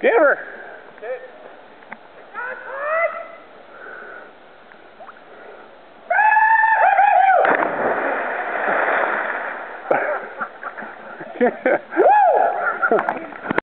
Give her. Yeah.